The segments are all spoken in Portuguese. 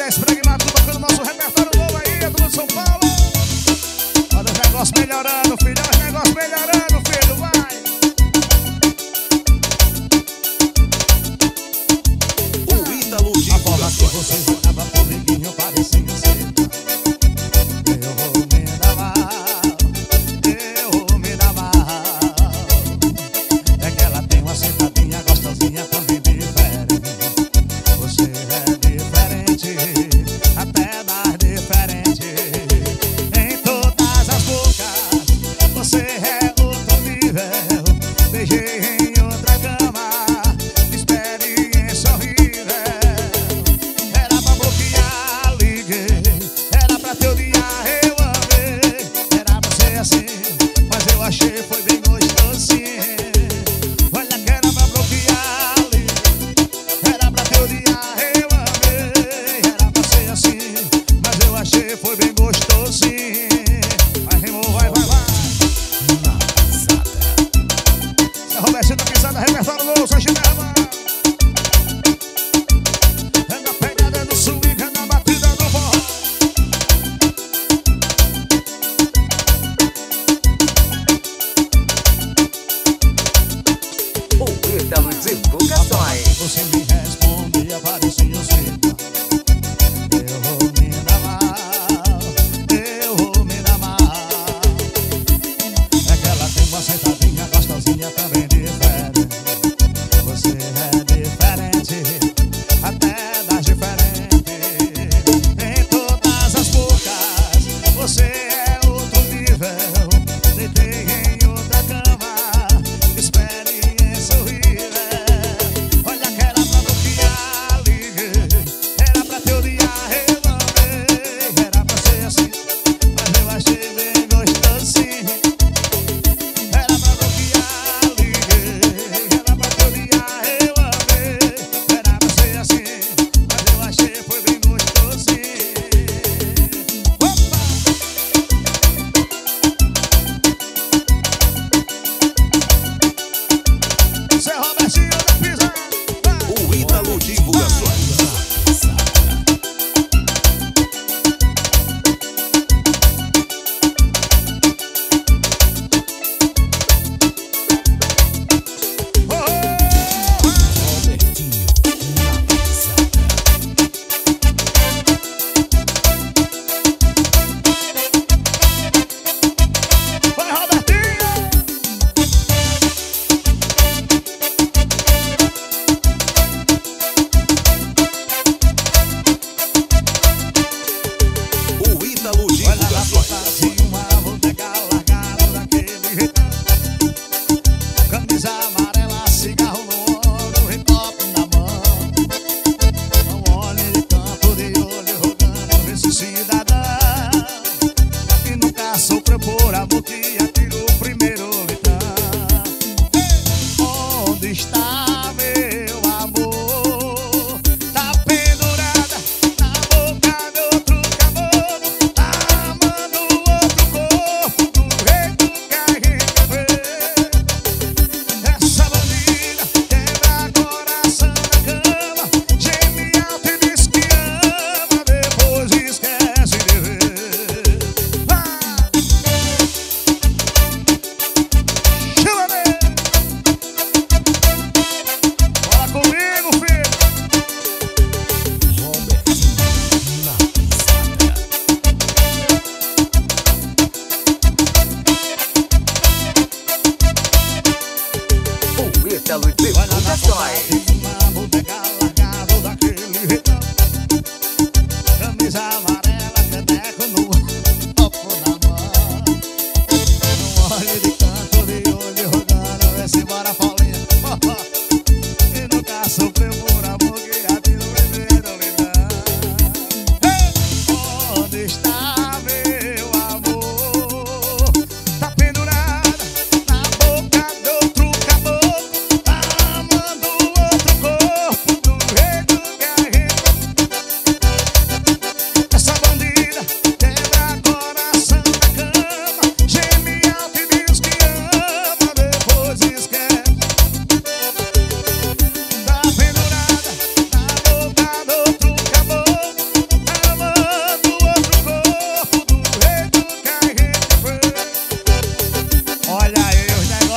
dance, but I can Hey, hey.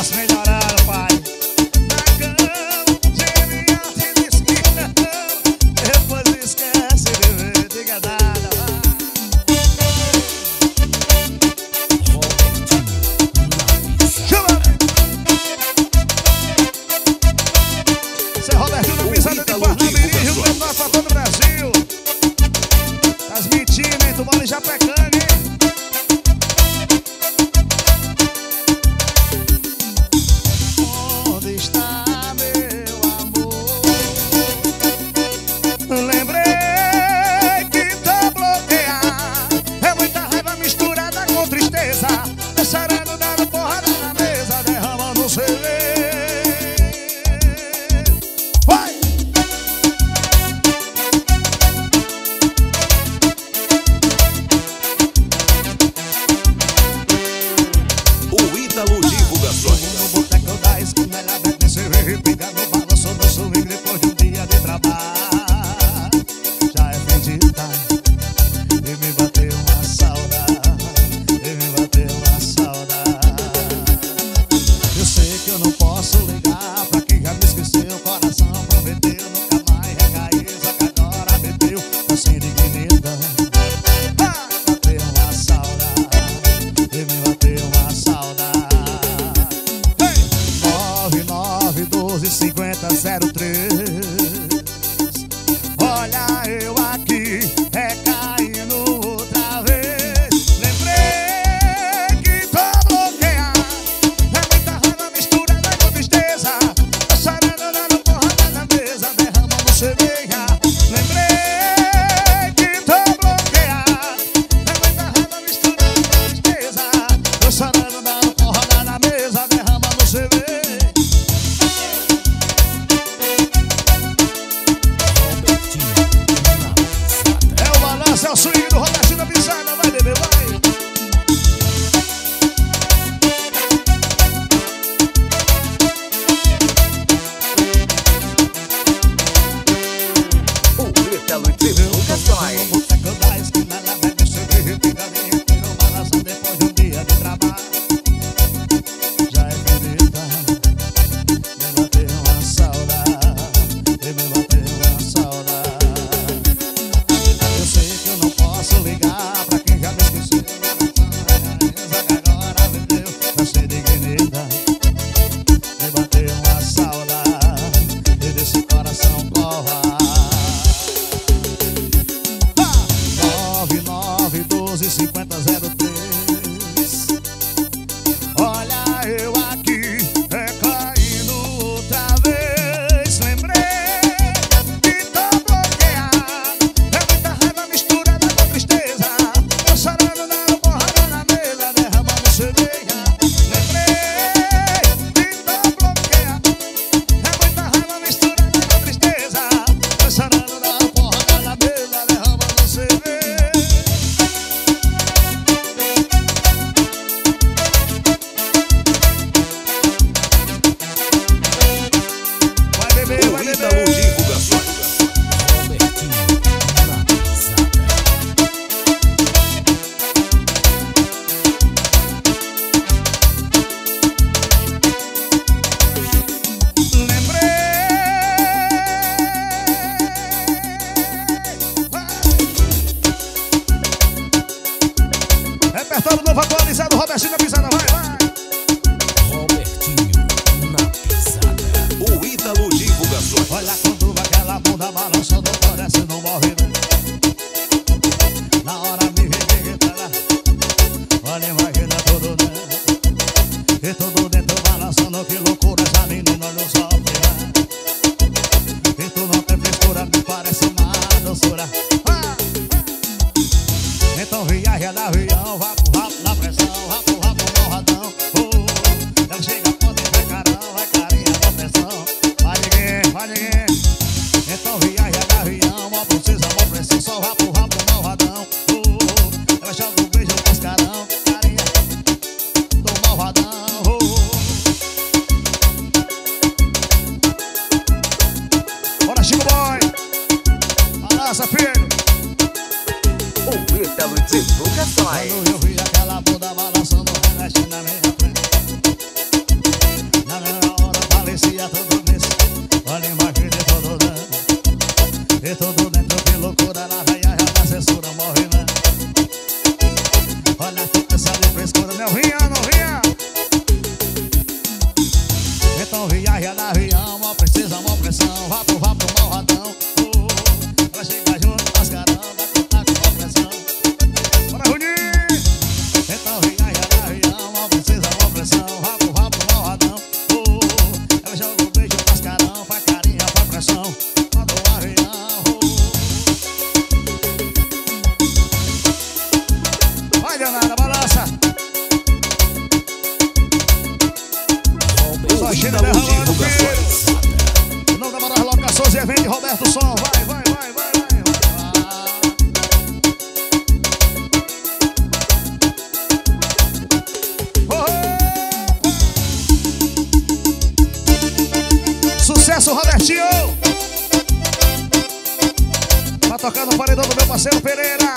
Negócio melhoraram, ligar pra Tá Escola General é de Divulgações. Não nome da Mara Locações, evento Roberto Sol. Vai, vai, vai, vai. Sucesso, Robertinho! Tá tocando o paredão do meu parceiro Pereira.